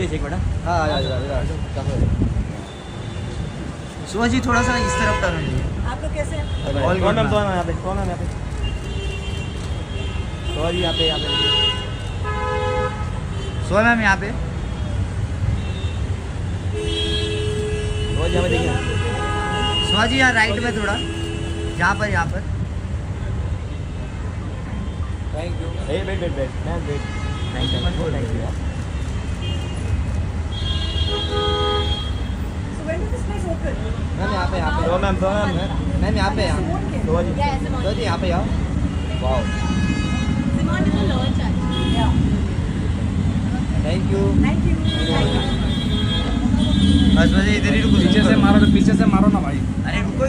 Please एक हाँ. Cafe सुहा जी थोड़ा सा इस तरफ़ टर्न लीजिए आप लोग कैसे हैं? मैम. कौन है यहाँ पे? कौन है यहाँ पे? जी यहाँ पे यहाँ पे सुहा मैम यहाँ पे। जी देखिए। सुहा जी यहाँ राइट में थोड़ा। यहाँ पर यहाँ पर। Thank you A wait wait wait ma'am wait thank you thank you पे यहाँ पे। दो मैम दो मैम मैम यहाँ पे यहाँ। दो जी। दो तो जी। यहाँ पे आओ। वाओ. Thank you. बस बस इधर ही रुको पीछे से मारो पीछे से मारो ना भाई। अरे रुको